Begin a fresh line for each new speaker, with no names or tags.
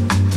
you